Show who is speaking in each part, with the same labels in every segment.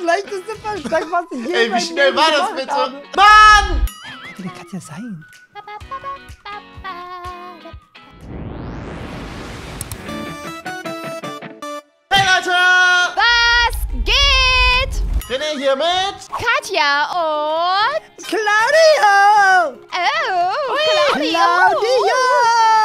Speaker 1: schlechteste Versteck, was ich je
Speaker 2: Ey, wie schnell war das bitte?
Speaker 1: habe.
Speaker 2: Mann!
Speaker 1: Könnte die Katja sein?
Speaker 2: Hey Leute!
Speaker 3: Was geht?
Speaker 2: René hier mit.
Speaker 3: Katja und...
Speaker 1: Claudio!
Speaker 3: Oh, Claudio.
Speaker 1: Claudio!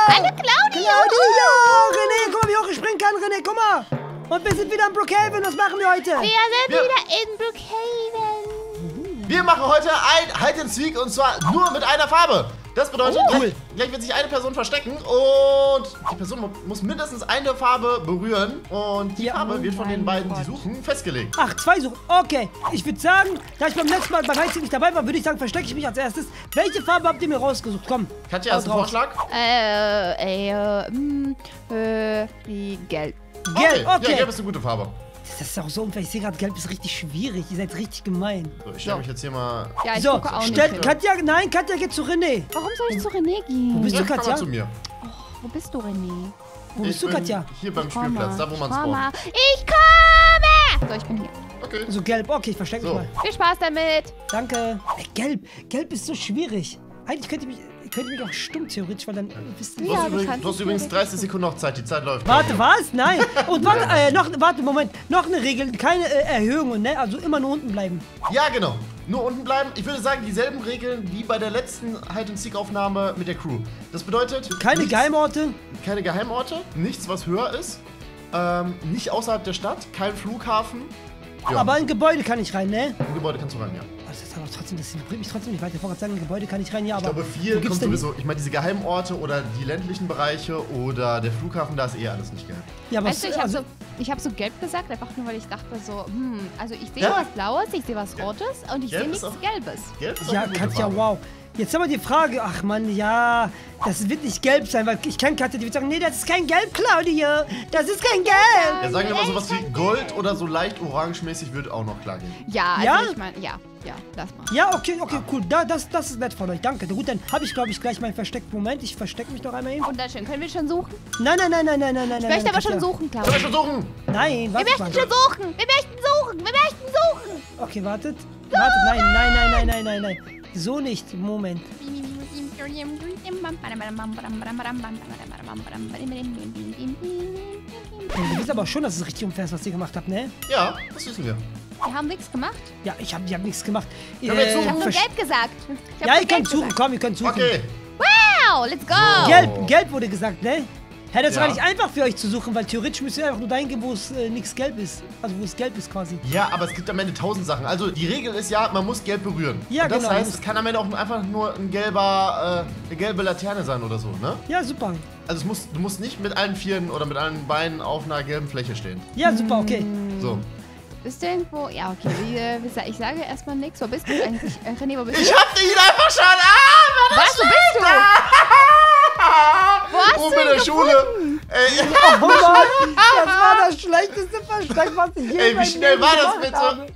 Speaker 3: Hallo, Claudio.
Speaker 1: Claudio! René, guck mal, wie hoch ich springen kann, René, guck mal! Und wir sind wieder in Brookhaven, was machen wir heute?
Speaker 3: Wir sind
Speaker 2: Wir-
Speaker 3: wieder in Brookhaven.
Speaker 2: Wir machen heute ein Hide and Seek und zwar nur mit einer Farbe. Das bedeutet,
Speaker 1: Oh.
Speaker 2: gleich, gleich wird sich eine Person verstecken und die Person mu- muss mindestens eine Farbe berühren und die
Speaker 1: Ja.
Speaker 2: Farbe wird von den beiden, die
Speaker 3: Gott.
Speaker 2: suchen, festgelegt.
Speaker 1: Ach, zwei suchen. Okay, ich würde sagen, da ich beim letzten Mal bei Heizen nicht dabei war, würde ich sagen, verstecke ich mich als erstes. Welche Farbe habt ihr mir rausgesucht? Komm.
Speaker 2: Katja, hast du einen. Vorschlag?
Speaker 3: Äh, äh, mm, äh, wie Gelb.
Speaker 1: Gelb,
Speaker 2: Ja,
Speaker 1: okay.
Speaker 2: gelb ist eine gute Farbe.
Speaker 1: Das ist auch so unfair. Ich sehe gerade, gelb ist richtig schwierig. Ihr seid richtig gemein.
Speaker 2: So, ich stelle mich jetzt hier mal.
Speaker 3: Ja, ich
Speaker 1: so,
Speaker 3: gucke auch
Speaker 1: stell,
Speaker 3: nicht.
Speaker 1: Katja, nein, Katja geht zu René.
Speaker 3: Warum soll ich zu René gehen?
Speaker 1: Wo bist
Speaker 2: Ja,
Speaker 1: du,
Speaker 2: komm
Speaker 1: Katja?
Speaker 2: mal zu mir.
Speaker 3: Wo bist du, René?
Speaker 1: Wo bist
Speaker 2: ich
Speaker 1: du,
Speaker 2: bin
Speaker 1: Katja?
Speaker 2: Hier beim
Speaker 3: Komm
Speaker 2: Spielplatz, da wo man
Speaker 3: komm
Speaker 2: spawnt.
Speaker 3: Ich komme! So, ich bin hier.
Speaker 2: Okay.
Speaker 1: So, gelb. Okay, ich verstecke
Speaker 2: So.
Speaker 1: mich mal.
Speaker 3: Viel Spaß damit.
Speaker 1: Danke. Ey, gelb. Gelb ist so schwierig. Eigentlich könnte ich mich, könnte ich mich auch stumm theoretisch, weil dann äh, wisst ihr.
Speaker 2: Du hast,
Speaker 3: Ja, du
Speaker 2: übrigens, du hast übrigens
Speaker 3: direkt
Speaker 2: 30 Sekunden noch Zeit, die Zeit läuft.
Speaker 1: Warte, was? Nein. Und warte, äh, noch, warte, Moment. Noch eine Regel. Keine äh, Erhöhungen, ne? Also immer nur unten bleiben.
Speaker 2: Ja, genau. Nur unten bleiben. Ich würde sagen, dieselben Regeln wie bei der letzten Hide-and-Seek-Aufnahme mit der Crew. Das bedeutet...
Speaker 1: Keine
Speaker 2: nichts-
Speaker 1: Geheimorte.
Speaker 2: Keine Geheimorte, nichts, was höher ist. Ähm, nicht außerhalb der Stadt, kein Flughafen. Ja,
Speaker 1: Aber in Gebäude kann ich rein, ne?
Speaker 2: im Gebäude kannst du rein, ja.
Speaker 1: Das ist aber trotzdem, das bringt mich trotzdem nicht weiter. Ich wollte gerade sagen, in Gebäude kann ich rein, ja,
Speaker 2: Ich
Speaker 1: aber.
Speaker 2: glaube,
Speaker 1: wo
Speaker 2: viel kommt sowieso. Ich meine, diese Geheimorte oder die ländlichen Bereiche oder der Flughafen, da ist eh alles nicht gelb.
Speaker 1: Ja, was,
Speaker 3: Weißt du, ich habe
Speaker 1: also,
Speaker 3: so, ich hab so gelb gesagt, einfach nur, weil ich dachte so, hm, also ich sehe
Speaker 2: Ja.
Speaker 3: was Blaues, ich sehe was Rotes und ich sehe nichts
Speaker 2: auch-
Speaker 3: Gelbes.
Speaker 2: Gelb ist
Speaker 1: ja, Katja, wow. Jetzt haben wir die Frage, ach man, ja, das wird nicht gelb sein, weil ich kenne Katja, die wird sagen, nee, das ist kein Gelb, Claudia, das ist kein Gelb.
Speaker 2: Ja, sagen wir mal sowas wie Gold oder so leicht orangemäßig würde auch noch klar gehen.
Speaker 3: Ja, also
Speaker 1: Ja?
Speaker 3: ich meine, ja, ja, lass mal.
Speaker 1: Ja, okay, okay, cool, da, das, das ist nett von euch, danke. Gut, dann habe ich, glaube ich, gleich meinen versteckten Moment. Ich verstecke mich noch einmal hin.
Speaker 3: Wunderschön. Können wir schon suchen?
Speaker 1: Nein, nein, nein, nein, nein, nein, nein.
Speaker 3: Ich möchte
Speaker 1: nein,
Speaker 3: aber schon suchen,
Speaker 2: Können wir schon suchen?
Speaker 1: Nein,
Speaker 3: Wir
Speaker 1: warte
Speaker 3: möchten
Speaker 1: mal.
Speaker 3: schon suchen. Wir möchten suchen. Wir möchten suchen.
Speaker 1: Okay, wartet. Wartet, nein, nein, nein, nein, nein, nein, nein. So nicht, Moment. Du wisst aber schon, dass es richtig unfair ist, was ihr gemacht habt, ne?
Speaker 2: Ja, das wissen wir.
Speaker 3: Wir haben nichts gemacht.
Speaker 1: Ja, ich habe ich hab nichts gemacht.
Speaker 2: wir jetzt
Speaker 3: Ich habe nur gelb gesagt.
Speaker 1: Ja, ihr könnt suchen, komm, ihr könnt suchen.
Speaker 2: Okay.
Speaker 3: Wow, let's go.
Speaker 1: Gelb, gelb wurde gesagt, ne? Hä, das
Speaker 2: Ja.
Speaker 1: war nicht einfach für euch zu suchen, weil theoretisch müsst ihr einfach nur dahin gehen, wo es äh, nichts gelb ist. Also wo es gelb ist quasi.
Speaker 2: Ja, aber es gibt am Ende tausend Sachen. Also die Regel ist ja, man muss gelb berühren.
Speaker 1: Ja,
Speaker 2: Und das
Speaker 1: genau.
Speaker 2: heißt, es kann am Ende auch einfach nur ein gelber, äh, eine gelbe Laterne sein oder so, ne?
Speaker 1: Ja, super.
Speaker 2: Also es muss, du musst nicht mit allen Vieren oder mit allen Beinen auf einer gelben Fläche stehen.
Speaker 1: Ja, super, okay.
Speaker 2: So.
Speaker 3: Bist du irgendwo? Ja, okay. Äh, ich sage erstmal nichts. Wo bist du eigentlich? Äh, René, wo bist
Speaker 2: Ich
Speaker 3: du?
Speaker 2: hab ihn einfach schon! Ah, Mann,
Speaker 3: Was? Wo bist du? Wo hast
Speaker 2: Oben
Speaker 3: du
Speaker 2: in der Schule. Ey,
Speaker 1: Oh Mann, das war das schlechteste Versteck, was ich je
Speaker 2: ey wie schnell war das bitte?
Speaker 1: habe.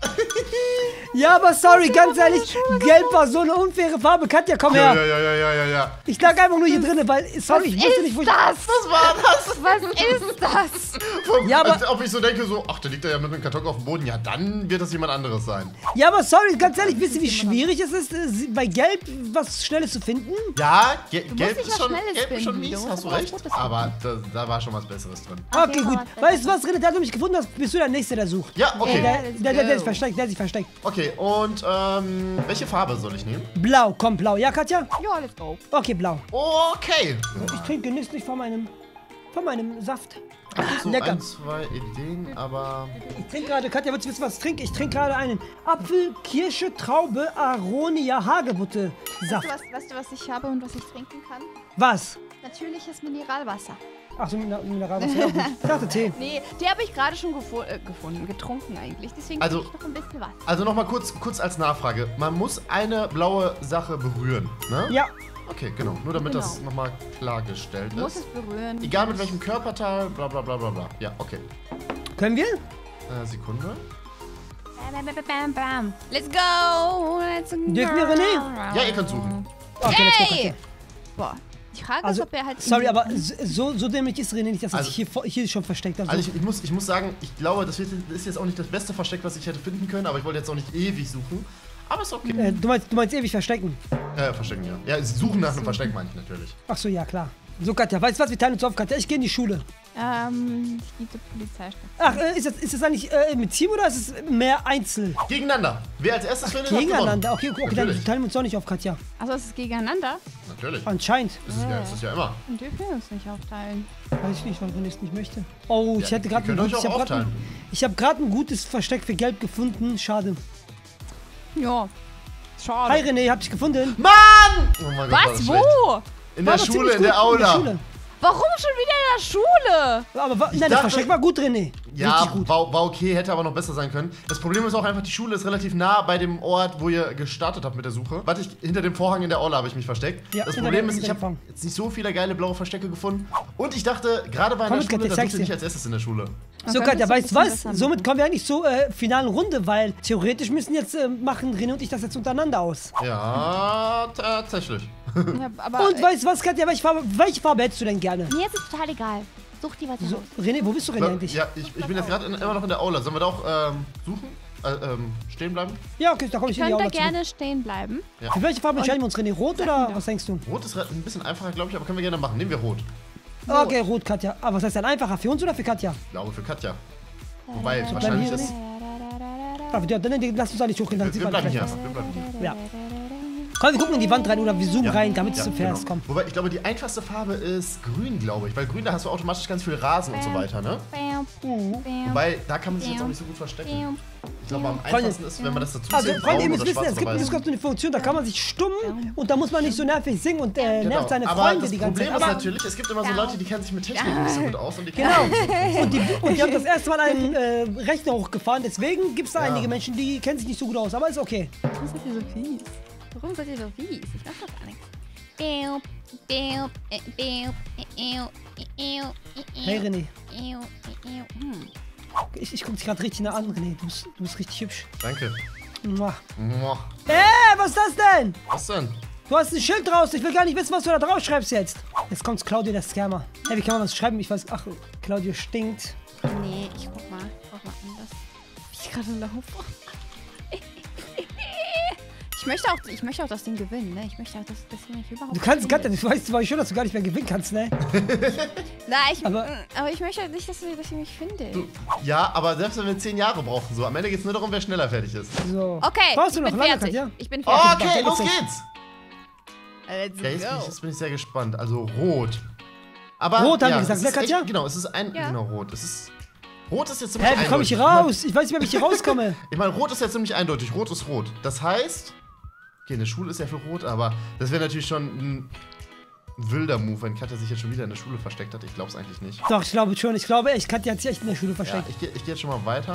Speaker 1: Ja, aber sorry, ganz ehrlich, gelb war so eine unfaire Farbe. Katja, komm
Speaker 2: Ja,
Speaker 1: her.
Speaker 2: ja, ja, ja, ja, ja.
Speaker 1: Ich lag einfach nur hier drinnen, weil, sorry, ich wusste nicht, wo
Speaker 3: ist
Speaker 1: ich...
Speaker 3: das?
Speaker 2: Was war das?
Speaker 3: Was ist das?
Speaker 1: Ja, aber-
Speaker 2: als ob ich so denke, so, ach, da liegt er ja mit einem Karton auf dem Boden. Ja, dann wird das jemand anderes sein.
Speaker 1: Ja, aber sorry, ganz ehrlich, wisst ihr, wie schwierig es ist, äh, bei Gelb was Schnelles zu finden?
Speaker 2: Ja, ge gelb,
Speaker 3: nicht
Speaker 2: ist
Speaker 3: was
Speaker 2: schon,
Speaker 3: Schnelles
Speaker 2: gelb ist schon
Speaker 3: finden. Du
Speaker 2: mies,
Speaker 3: musst
Speaker 2: hast du
Speaker 3: was
Speaker 2: recht.
Speaker 3: Gutes
Speaker 2: Aber da, da war schon was Besseres drin.
Speaker 1: Okay,
Speaker 3: Okay,
Speaker 1: gut. Weißt du was, René, da du mich gefunden hast, bist du der Nächste, der sucht.
Speaker 2: Ja, okay.
Speaker 1: Der, der, der, der ist versteckt, der ist versteckt.
Speaker 2: Okay, und ähm, welche Farbe soll ich nehmen?
Speaker 1: Blau, komm, blau. Ja, Katja?
Speaker 3: Ja, let's go.
Speaker 1: Okay, blau.
Speaker 2: Okay.
Speaker 1: Ich trinke genüsslich von meinem, von meinem Saft.
Speaker 2: So
Speaker 1: Lecker.
Speaker 2: ein, zwei Ideen, aber...
Speaker 1: Ich trinke gerade, Katja, willst du wissen, was ich trinke? Ich trinke gerade einen Apfel, Kirsche, Traube, Aronia, Hagebutte
Speaker 3: Weißt
Speaker 1: Saft.
Speaker 3: du, was, weißt du, was ich habe und was ich trinken kann?
Speaker 1: Was?
Speaker 3: Natürliches Mineralwasser.
Speaker 1: Ach so, Mineral- Mineralwasser. Ich dachte Tee.
Speaker 3: Nee, die habe ich gerade schon gefo äh, gefunden, getrunken eigentlich. Deswegen
Speaker 2: Also-
Speaker 3: trinke ich noch ein bisschen was.
Speaker 2: Also nochmal kurz, kurz als Nachfrage. Man muss eine blaue Sache berühren, ne?
Speaker 1: Ja,
Speaker 2: Okay, genau. Nur damit das
Speaker 3: Genau.
Speaker 2: nochmal klargestellt
Speaker 3: Muss es
Speaker 2: ist.
Speaker 3: berühren.
Speaker 2: Egal mit welchem Körperteil, bla bla bla bla bla. Ja, okay.
Speaker 1: können wir?
Speaker 2: Äh, Sekunde.
Speaker 3: Bam, bam, bam, bam, bam. Let's go. Let's go.
Speaker 1: Dürfen wir, René?
Speaker 2: Ja, ihr könnt suchen.
Speaker 1: Okay, let's go.
Speaker 3: Boah. Die Frage
Speaker 1: Also,
Speaker 3: ist, ob er halt.
Speaker 1: sorry, aber so, so dämlich ist René nicht, dass er
Speaker 2: Also-
Speaker 1: sich hier, hier schon versteckt. Also,
Speaker 2: Also ich, ich, muss, ich muss sagen, ich glaube, das ist jetzt auch nicht das beste Versteck, was ich hätte finden können, aber ich wollte jetzt auch nicht ewig suchen. Aber ist okay.
Speaker 1: äh, du, meinst, du meinst ewig verstecken?
Speaker 2: Ja, verstecken, ja. Ja, suchen nach einem Versteck meine ich natürlich.
Speaker 1: Ach so, ja, klar. So, Katja, weißt du was? Wir teilen uns auf, Katja. Ich gehe in die Schule.
Speaker 3: Ähm, ich gehe zur Polizeistation.
Speaker 1: Ach, äh, ist, das, ist das eigentlich äh, mit Team oder ist es mehr Einzel?
Speaker 2: Gegeneinander. Wer als erstes findet,
Speaker 1: Gegeneinander.
Speaker 2: gewonnen.
Speaker 1: Okay, okay, dann teilen wir uns doch nicht auf, Katja.
Speaker 3: Achso, es ist gegeneinander?
Speaker 2: Natürlich.
Speaker 1: Anscheinend.
Speaker 2: Das ist ja, das ist ja immer.
Speaker 3: Dann dürfen wir uns nicht aufteilen.
Speaker 1: Weiß ich nicht, weil René es nicht möchte. Oh, ich
Speaker 2: Ja,
Speaker 1: hätte
Speaker 2: ihr
Speaker 1: gerade ein, gutes- ich
Speaker 2: auch
Speaker 1: hab grad ein,
Speaker 2: aufteilen.
Speaker 1: ich hab grad ein gutes Versteck für Gelb gefunden. Schade.
Speaker 3: Ja. Schade.
Speaker 1: Hi René, hab dich gefunden.
Speaker 2: Mann! Oh mein Gott, war
Speaker 3: Was? Wo?
Speaker 2: In
Speaker 1: War
Speaker 2: der Schule, in der Aula.
Speaker 1: Schule.
Speaker 3: Warum schon wieder in der Schule?
Speaker 1: Aber wa- nein, das
Speaker 2: dachte-
Speaker 1: Versteck war gut, René.
Speaker 2: Ja,
Speaker 1: gut.
Speaker 2: war, war okay, hätte aber noch besser sein können. Das Problem ist auch einfach, die Schule ist relativ nah bei dem Ort, wo ihr gestartet habt mit der Suche. Warte, ich, hinter dem Vorhang in der Aula habe ich mich versteckt.
Speaker 1: Ja,
Speaker 2: das Problem ist, ich habe jetzt nicht so viele geile blaue Verstecke gefunden. Und ich dachte, gerade war in der
Speaker 1: mit,
Speaker 2: Schule, da ihr
Speaker 1: dir.
Speaker 2: nicht als erstes in der Schule.
Speaker 1: So,
Speaker 3: Dann
Speaker 1: Katja, weißt du was?
Speaker 3: besser
Speaker 1: Somit kommen wir eigentlich zur äh, finalen Runde, weil theoretisch müssen jetzt äh, machen René und ich das jetzt untereinander aus.
Speaker 2: Ja, tatsächlich.
Speaker 3: Ja, aber,
Speaker 1: Und weißt du was, Katja, welche Farbe, welche Farbe hättest du denn gerne?
Speaker 3: Mir ist es total egal. Such dir was
Speaker 1: So,
Speaker 3: aus.
Speaker 1: René, wo bist du René eigentlich?
Speaker 2: Ja, ich, ich bin jetzt gerade in- immer noch in der Aula. Sollen wir da auch ähm, suchen? Äh, ähm, stehen bleiben?
Speaker 1: Ja, okay, da komme ich in die Aula
Speaker 3: ihr
Speaker 1: zurück.
Speaker 3: gerne stehen bleiben.
Speaker 1: Für welche Farbe entscheiden wir uns, René? Rot oder was denkst du?
Speaker 2: Rot ist ein bisschen einfacher, glaube ich, aber können wir gerne machen. Nehmen wir Rot.
Speaker 1: Okay, rot, Katja. Aber was heißt denn einfacher? Für uns oder für Katja?
Speaker 2: Ich glaube für Katja. Wobei,
Speaker 1: bleiben
Speaker 2: wahrscheinlich ist.
Speaker 1: Ja, dann dann lass uns da nicht hochgehen. dann
Speaker 2: Wir,
Speaker 1: sieht
Speaker 2: wir
Speaker 1: man.
Speaker 2: Wir bleiben hier.
Speaker 1: Ja. Komm, wir gucken in die Wand rein oder wir zoomen
Speaker 2: Ja.
Speaker 1: rein, damit es
Speaker 2: Ja,
Speaker 1: zu fair ist.
Speaker 2: genau.
Speaker 1: Komm.
Speaker 2: Wobei, ich glaube, die einfachste Farbe ist grün, glaube ich. Weil grün, da hast du automatisch ganz viel Rasen und so weiter, ne?
Speaker 3: Bam,
Speaker 1: Mhm.
Speaker 3: bam,
Speaker 2: Wobei, da kann man sich jetzt auch nicht so gut verstecken. Ich glaube, am einfachsten ist, wenn man das dazu
Speaker 1: Also, Freunde, ihr müsst wissen, es gibt in. Discord so eine Funktion, da kann man sich stummen und da muss man nicht so nervig singen und äh,
Speaker 2: Genau.
Speaker 1: nervt seine Freunde
Speaker 2: das
Speaker 1: die ganze
Speaker 2: Problem
Speaker 1: Zeit.
Speaker 2: ist
Speaker 1: Aber,
Speaker 2: natürlich, es gibt immer so. Leute, die kennen sich mit Technik nicht so gut aus und die
Speaker 1: genau.
Speaker 2: kennen
Speaker 1: Und die, und die haben das erste Mal einen äh, Rechner hochgefahren, deswegen gibt es da
Speaker 2: Ja.
Speaker 1: einige Menschen, die kennen sich nicht so gut aus, aber ist okay.
Speaker 3: Warum seid ihr so fies? Warum seid ihr so fies? Ich mach doch gar nichts.
Speaker 1: Hey René,
Speaker 3: hm.
Speaker 1: ich, ich guck dich gerade richtig nah an, René. Du bist, du bist richtig hübsch.
Speaker 2: Danke.
Speaker 1: Mua.
Speaker 2: Muah.
Speaker 1: Äh, was ist das denn?
Speaker 2: Was denn?
Speaker 1: Du hast ein Schild draußen, ich will gar nicht wissen, was du da drauf schreibst jetzt. Jetzt kommt's Claudio, der Scammer. Hey, wie kann man was schreiben? Ich weiß, ach, Claudio stinkt.
Speaker 3: Nee, ich guck mal. Ich guck mal anders. Wie ich gerade laufe. Ich möchte, auch, ich möchte auch das Ding gewinnen, ne? Ich möchte auch, dass das Ding nicht überhaupt
Speaker 1: Du kannst. Katja, du weißt aber schon, dass du gar nicht mehr gewinnen kannst, ne?
Speaker 3: Nein, ich,
Speaker 1: Aber-
Speaker 3: aber, aber ich möchte nicht, dass ihr, dass ihr mich findet.
Speaker 2: Du, ja, aber selbst wenn wir zehn Jahre brauchen, so, am Ende geht es nur darum, wer schneller fertig ist.
Speaker 1: So.
Speaker 3: Okay,
Speaker 1: Brauchst du
Speaker 3: ich
Speaker 1: noch
Speaker 3: bin fertig.
Speaker 1: Katja?
Speaker 3: Ich bin
Speaker 2: Oh,
Speaker 3: fertig.
Speaker 2: okay, los
Speaker 1: jetzt-
Speaker 2: geht's!
Speaker 3: Let's
Speaker 2: Ja, jetzt bin, ich, jetzt bin ich sehr gespannt. Also rot. Aber,
Speaker 1: Rot haben
Speaker 2: ja,
Speaker 1: wir gesagt,
Speaker 2: es
Speaker 1: ne,
Speaker 2: ist echt-
Speaker 1: Katja?
Speaker 2: Genau, es ist ein.
Speaker 3: Ja.
Speaker 2: Genau, rot. Es ist. Rot ist jetzt ziemlich
Speaker 1: Hä, wie komme ich hier raus? Ich weiß nicht mehr, wie ich hier rauskomme.
Speaker 2: Ich meine, rot ist ja ziemlich eindeutig. Rot ist rot. Das heißt. Okay, eine Schule ist ja für rot, aber das wäre natürlich schon ein wilder Move, wenn Katja sich jetzt schon wieder in der Schule versteckt hat. Ich glaube es eigentlich nicht.
Speaker 1: Doch, ich glaube schon. Ich glaube echt, Katja hat sich echt in der Schule
Speaker 2: Ja,
Speaker 1: versteckt.
Speaker 2: ich gehe geh jetzt schon mal weiter.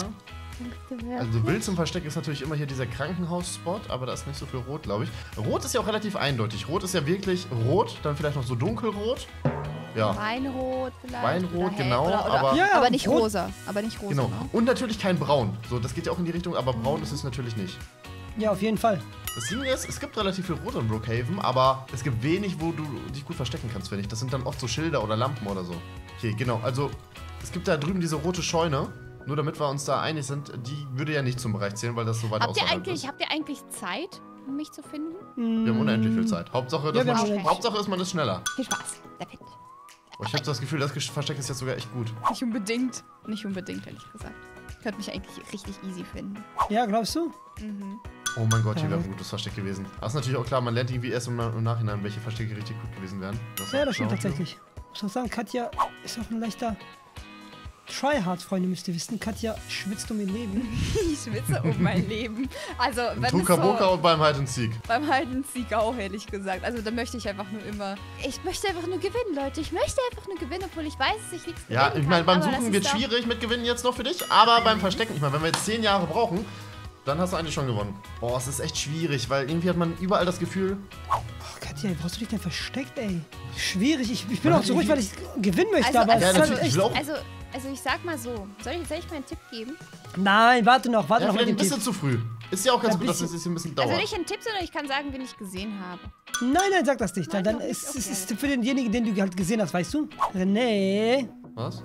Speaker 2: Also wild zum Versteck ist natürlich immer hier dieser Krankenhausspot, aber da ist nicht so viel rot, glaube ich. Rot ist ja auch relativ eindeutig. Rot ist ja wirklich rot, dann vielleicht noch so dunkelrot. Ja,
Speaker 3: Weinrot vielleicht.
Speaker 2: Weinrot, genau,
Speaker 3: Oder, oder,
Speaker 2: aber-
Speaker 1: Ja,
Speaker 3: aber nicht
Speaker 1: rot-
Speaker 3: rosa. Aber nicht rosa.
Speaker 2: genau.
Speaker 3: Ne?
Speaker 2: Und natürlich kein Braun. So, das geht ja auch in die Richtung, aber braun ist es natürlich nicht.
Speaker 1: Ja, auf jeden Fall.
Speaker 2: Das Ding ist, es gibt relativ viel Rot in Brookhaven, aber es gibt wenig, wo du dich gut verstecken kannst, finde ich. Das sind dann oft so Schilder oder Lampen oder so. Okay, genau. Also, es gibt da drüben diese rote Scheune. Nur damit wir uns da einig sind, die würde ja nicht zum Bereich zählen, weil das so weit
Speaker 3: Habt ihr, eigentlich,
Speaker 2: ist.
Speaker 3: habt ihr eigentlich Zeit, um mich zu finden?
Speaker 2: Wir haben unendlich viel Zeit. Hauptsache, dass
Speaker 1: Ja,
Speaker 2: man. Hauptsache ist, man ist schneller.
Speaker 3: Viel Spaß. David.
Speaker 2: Oh, ich habe das Gefühl, das Versteck ist jetzt sogar echt gut.
Speaker 3: Nicht unbedingt. Nicht unbedingt, ehrlich gesagt. Könnt mich eigentlich richtig easy finden.
Speaker 1: Ja, glaubst du?
Speaker 3: Mhm.
Speaker 2: Oh mein Gott, hier
Speaker 1: Ja.
Speaker 2: wäre ein gutes Versteck gewesen. Aber ist natürlich auch klar, man lernt irgendwie erst im, im Nachhinein, welche Verstecke richtig gut gewesen wären. Das
Speaker 1: Ja,
Speaker 2: ist
Speaker 1: das stimmt tatsächlich. Ich muss auch sagen, Katja ist auch ein leichter Tryhard, Freunde, müsst ihr wissen. Katja schwitzt um ihr Leben.
Speaker 3: Ich schwitze um mein Leben. Also, wenn es
Speaker 2: Tukaboka
Speaker 3: so
Speaker 2: und beim Hide and Seek.
Speaker 3: beim Halten Sieg auch, ehrlich gesagt. Also, da möchte ich einfach nur immer... Ich möchte einfach nur gewinnen, Leute. Ich möchte einfach nur gewinnen, obwohl ich weiß, dass ich nichts
Speaker 2: Ja,
Speaker 3: gewinnen
Speaker 2: ich meine, beim
Speaker 3: das
Speaker 2: Suchen wird schwierig mit Gewinnen jetzt noch für dich, aber beim Verstecken, ich meine, wenn wir jetzt zehn Jahre brauchen, dann hast du eigentlich schon gewonnen. Boah, es ist echt schwierig, weil irgendwie hat man überall das Gefühl,
Speaker 1: Oh, Katja, wie brauchst du dich denn versteckt, ey? Schwierig. Ich, ich bin
Speaker 2: Man
Speaker 1: auch so ruhig, weil ich gewinnen möchte,
Speaker 3: Also,
Speaker 1: aber
Speaker 3: also,
Speaker 1: es ist
Speaker 2: Ja, natürlich,
Speaker 1: echt...
Speaker 2: ich glaub-
Speaker 3: Also, also ich sag mal so. Soll ich, soll ich mal einen Tipp geben?
Speaker 1: Nein, warte noch, warte
Speaker 2: Ja,
Speaker 1: noch mit
Speaker 2: vielleicht ein
Speaker 1: dem
Speaker 2: bisschen
Speaker 1: Tipp.
Speaker 2: zu früh. Ist ja auch ganz
Speaker 1: Ja,
Speaker 2: gut, dass es hier ein bisschen dauert.
Speaker 3: Also nicht einen Tipp, sondern ich kann sagen, wen ich gesehen habe.
Speaker 1: Nein, nein, sag das nicht. Dann,
Speaker 3: Nein,
Speaker 1: dann ist
Speaker 3: nicht,
Speaker 1: es
Speaker 3: okay.
Speaker 1: ist für denjenigen, den du halt gesehen hast, weißt du? René.
Speaker 2: Was?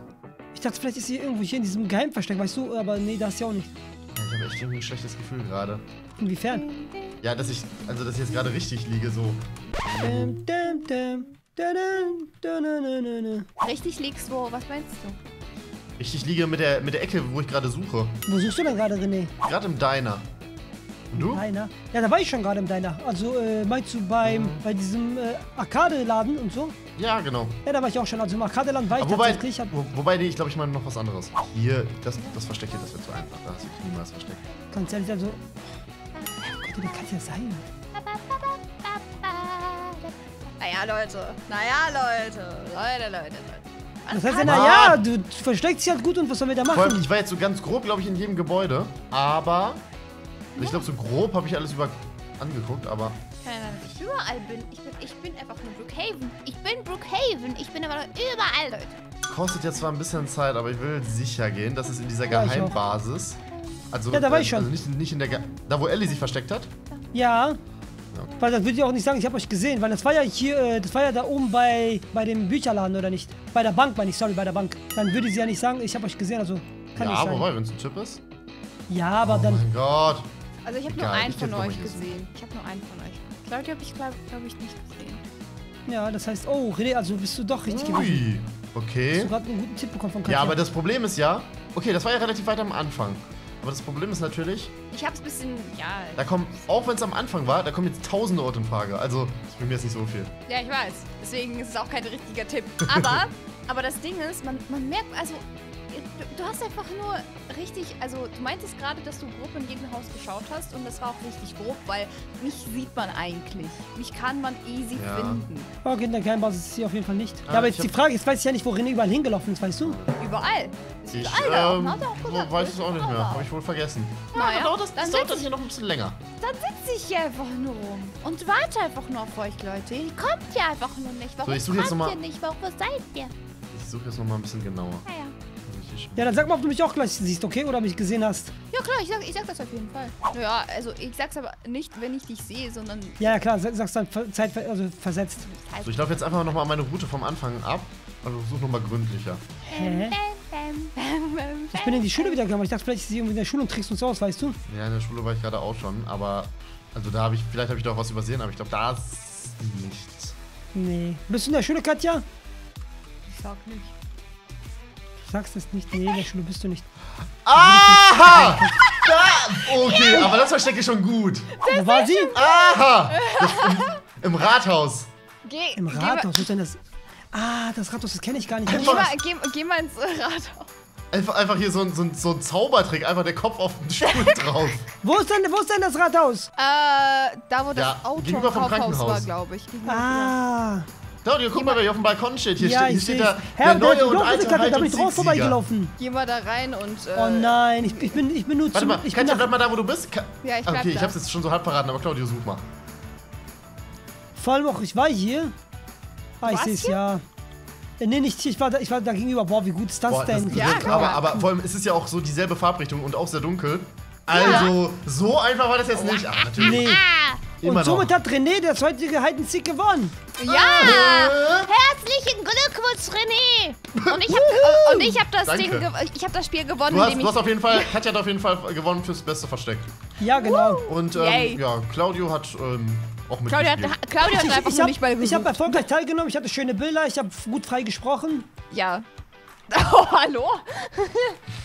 Speaker 1: Ich dachte, vielleicht ist sie irgendwo hier in diesem Geheimversteck, weißt du? Aber nee, das ist ja auch nicht.
Speaker 2: Ich habe echt irgendwie ein schlechtes Gefühl gerade.
Speaker 1: Inwiefern?
Speaker 2: Ja, dass ich, also dass ich jetzt gerade richtig liege, so.
Speaker 3: Richtig liegst wo? Was meinst du?
Speaker 2: Richtig liege mit der, mit der Ecke, wo ich gerade suche.
Speaker 1: Wo suchst du denn gerade, René?
Speaker 2: Gerade im Diner. Und du?
Speaker 1: Diner? Ja, da war ich schon gerade im Diner. Also, äh, meinst du beim, bei diesem äh, Arcade-Laden und so?
Speaker 2: Ja, genau.
Speaker 1: Ja, da war ich auch schon. Also im Arcade-Laden war ich
Speaker 2: wobei,
Speaker 1: tatsächlich. Hab,
Speaker 2: wo, wobei, nee, ich glaube, ich meine noch was anderes. Hier, das, das Versteck hier, das wird zu einfach. Da hast du niemals Versteck.
Speaker 1: ganz ehrlich, also... Oh Gott, wer kann ja sein?
Speaker 3: Naja, Leute. Naja, Leute. Leute, Leute, Leute.
Speaker 1: Das heißt ja, naja, du versteckst dich halt gut und was sollen wir da
Speaker 2: allem,
Speaker 1: machen?
Speaker 2: ich war jetzt so ganz grob, glaube ich, in jedem Gebäude. Aber, ich glaube, so grob habe ich alles über angeguckt, aber
Speaker 3: Keine Ahnung, ich überall bin. Ich bin, ich bin einfach nur Brookhaven. Ich bin Brookhaven. Ich bin aber noch überall, Leute.
Speaker 2: kostet jetzt zwar ein bisschen Zeit, aber ich will sicher gehen, dass es in dieser
Speaker 1: Ja, ich.
Speaker 2: Geheimbasis. Also,
Speaker 1: Ja, da war ich schon.
Speaker 2: Also nicht, nicht in der. Ge da, wo Ellie sich versteckt hat.
Speaker 1: Ja. Weil das würde ich auch nicht sagen, ich habe euch gesehen, weil das war ja hier, äh, das war ja da oben bei, bei dem Bücherladen, oder nicht? Bei der Bank, meine ich, sorry, bei der Bank. Dann würde sie ja nicht sagen, ich habe euch gesehen, also kann nicht
Speaker 2: ja,
Speaker 1: sein.
Speaker 2: wobei, wenn es ein Typ ist.
Speaker 1: Ja, aber
Speaker 2: Oh
Speaker 1: dann,
Speaker 2: mein Gott.
Speaker 3: Also ich habe nur einen von euch gesehen. Ich habe nur einen von euch. Claudia habe ich, glaube glaub ich, nicht gesehen.
Speaker 1: ja, das heißt, oh, René, also bist du doch richtig gewesen.
Speaker 2: Ui.
Speaker 1: Hast
Speaker 2: Okay.
Speaker 1: du gerade einen guten Tipp bekommen von Katja.
Speaker 2: Ja, aber das Problem ist ja. Okay, das war ja relativ weit am Anfang. Aber das Problem ist natürlich,
Speaker 3: Ich habe es ein bisschen, ja,
Speaker 2: da kommen, auch wenn es am Anfang war, da kommen jetzt tausende Orte in Frage. Also, das bringt mir jetzt nicht so viel.
Speaker 3: ja, ich weiß. Deswegen ist es auch kein richtiger Tipp. Aber, aber das Ding ist, man, man merkt, also du, du hast einfach nur richtig, also du meintest gerade, dass du grob in jedem Haus geschaut hast und das war auch richtig grob, weil mich sieht man eigentlich. Mich kann man easy
Speaker 2: Ja.
Speaker 3: finden.
Speaker 1: Okay, in der Geheimbasis ist sie auf jeden Fall nicht.
Speaker 2: Ah,
Speaker 1: ja, aber
Speaker 2: ich
Speaker 1: jetzt die Frage, jetzt weiß ich ja nicht, wo René überall hingelaufen ist, weißt du?
Speaker 3: Überall. Ist
Speaker 2: Ich
Speaker 3: überall da.
Speaker 2: ähm,
Speaker 3: Hat er auch gesagt.
Speaker 2: weiß
Speaker 3: ist
Speaker 2: es auch nicht mehr. Habe ich wohl vergessen.
Speaker 3: Naja,
Speaker 2: dann dauert das,
Speaker 3: dann
Speaker 2: dauert das
Speaker 3: ich-
Speaker 2: hier noch ein bisschen länger.
Speaker 3: Dann sitze ich hier einfach nur rum und warte einfach nur auf euch, Leute. Ihr kommt ja einfach nur nicht. Warum
Speaker 2: So, ich suche jetzt
Speaker 3: kommt
Speaker 2: noch mal-
Speaker 3: ihr nicht? Warum wo seid ihr?
Speaker 2: Ich suche jetzt noch mal ein bisschen genauer.
Speaker 3: Naja.
Speaker 2: Richtig.
Speaker 1: Ja, dann sag mal, ob du mich auch gleich siehst, okay? Oder mich gesehen hast.
Speaker 3: Ja klar, ich sag, ich sag das auf jeden Fall. Ja, also ich sag's aber nicht, wenn ich dich sehe, sondern
Speaker 1: Ja, ja, klar, sag- sagst dann Zeit, also versetzt.
Speaker 2: So, ich laufe jetzt einfach noch mal meine Route vom Anfang ab. Also suche noch mal gründlicher.
Speaker 1: Hä? Ich bin in die Schule wieder gegangen, ich dachte, vielleicht ist sie irgendwie in der Schule und trägst uns aus, weißt du?
Speaker 2: Ja, in der Schule war ich gerade auch schon, aber also da habe ich, vielleicht habe ich doch was übersehen, aber ich glaube, da ist nichts.
Speaker 1: Nee. Bist du in der Schule, Katja?
Speaker 3: Ich sag nicht.
Speaker 1: Du sagst es nicht. Nee, in der Schule bist du nicht.
Speaker 2: Aha! Da! Okay, aber das Versteck ist schon gut.
Speaker 1: Wo war sie?
Speaker 2: Aha! Im, Im Rathaus.
Speaker 3: Geh,
Speaker 1: Im Rathaus. Wo ist denn das? Ah, das Rathaus, das kenne ich gar nicht.
Speaker 3: geh, mal, geh, geh mal ins Rathaus.
Speaker 2: Einfach, einfach hier so ein, so, ein, so ein Zaubertrick, einfach der Kopf auf den Stuhl drauf.
Speaker 1: Wo ist denn, wo ist denn das Rathaus?
Speaker 3: Äh, da wo das
Speaker 2: Ja,
Speaker 3: Auto
Speaker 2: vom
Speaker 3: Kaufhaus war,
Speaker 2: Krankenhaus.
Speaker 3: glaube ich. Gegenüber-
Speaker 1: Ah.
Speaker 2: Claudio, guck mal, wer hier auf dem Balkon steht. Hier
Speaker 1: ja,
Speaker 2: steht, hier
Speaker 1: ich
Speaker 2: steht der,
Speaker 1: Herr,
Speaker 2: der neue und
Speaker 1: doch,
Speaker 2: alte Halt-
Speaker 1: da
Speaker 2: und
Speaker 1: bin ich drauf vorbeigelaufen.
Speaker 3: Geh mal da rein und. Äh,
Speaker 1: Oh nein, ich, ich, bin, ich bin nur
Speaker 2: Warte
Speaker 1: zu.
Speaker 2: mal,
Speaker 1: ich
Speaker 2: Katja, bleib mal da, wo du bist. Ka
Speaker 3: Ja, ich bleib
Speaker 2: Okay, ich
Speaker 3: da.
Speaker 2: hab's jetzt schon so halb verraten, aber Claudio, such mal.
Speaker 1: vor allem auch, ich war hier. Ah, ich
Speaker 3: warst
Speaker 1: sehe es,
Speaker 3: hier?
Speaker 1: ja. Äh, Nee, nicht hier, ich war da, ich war da gegenüber. Boah, wie gut ist das
Speaker 2: Boah, das,
Speaker 1: denn?
Speaker 3: Ja,
Speaker 2: das,
Speaker 3: klar.
Speaker 2: aber, aber vor allem, es ist ja auch so dieselbe Farbrichtung und auch sehr dunkel. Also, so einfach war das jetzt nicht. Aber natürlich.
Speaker 1: Nee.
Speaker 2: Immer
Speaker 1: Und somit
Speaker 2: noch.
Speaker 1: hat René das heutige Hide and gewonnen.
Speaker 3: Ja!
Speaker 2: Äh?
Speaker 3: Herzlichen Glückwunsch, René! Und ich hab, und ich hab das
Speaker 2: Danke.
Speaker 3: Ding, ich hab das Spiel gewonnen,
Speaker 2: Du hast,
Speaker 3: indem
Speaker 2: du hast
Speaker 3: ich.
Speaker 2: auf jeden Fall, Katja hat auf jeden Fall gewonnen fürs beste Versteck.
Speaker 1: Ja, genau.
Speaker 2: Und ähm, ja, Claudio hat ähm, auch
Speaker 3: Claudia
Speaker 2: mitgespielt.
Speaker 3: hat, Claudia hat
Speaker 1: Ich,
Speaker 3: einfach
Speaker 1: ich habe
Speaker 3: nicht mal
Speaker 1: hab
Speaker 3: gesucht.
Speaker 1: erfolgreich teilgenommen, ich hatte schöne Bilder, ich habe gut frei gesprochen.
Speaker 3: Ja. Oh, hallo?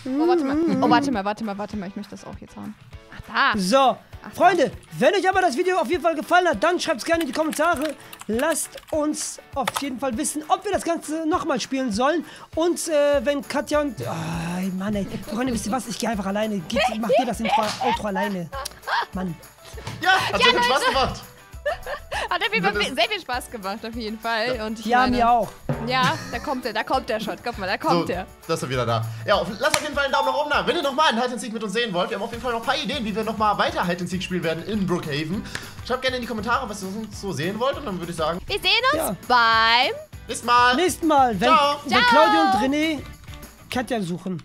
Speaker 3: Oh, warte mal. Oh, warte mal, warte mal, warte mal. Ich möchte das auch jetzt haben. Ach, da.
Speaker 1: So, Freunde, wenn euch aber das Video auf jeden Fall gefallen hat, dann schreibt es gerne in die Kommentare. Lasst uns auf jeden Fall wissen, ob wir das Ganze nochmal spielen sollen. Und äh, wenn Katja und... Oh, Mann, ey. Freunde, wisst ihr was? Ich gehe einfach alleine. Geht, macht ihr das Intro, Outro alleine. Mann.
Speaker 2: Ja, hat sehr viel Spaß gemacht.
Speaker 3: Hat auf jeden Fall
Speaker 2: Das
Speaker 3: sehr viel Spaß gemacht, auf jeden Fall. Und ich
Speaker 1: Ja,
Speaker 3: meine,
Speaker 1: mir auch.
Speaker 3: Ja, da kommt er, da kommt der Shot. Guck mal, da kommt
Speaker 2: So,
Speaker 3: er.
Speaker 2: da ist er wieder da. Ja, auf, lasst auf jeden Fall einen Daumen nach oben da. Wenn ihr nochmal einen Hide and Seek mit uns sehen wollt, wir haben auf jeden Fall noch ein paar Ideen, wie wir nochmal weiter Hide and Seek spielen werden in Brookhaven. Schreibt gerne in die Kommentare, was ihr sonst so sehen wollt und dann würde ich sagen,
Speaker 3: Wir sehen uns
Speaker 1: Ja.
Speaker 3: beim
Speaker 2: bis mal.
Speaker 1: Nächsten Mal, wenn,
Speaker 2: Ciao.
Speaker 1: wenn
Speaker 3: Ciao.
Speaker 1: Claudia und René Katja suchen.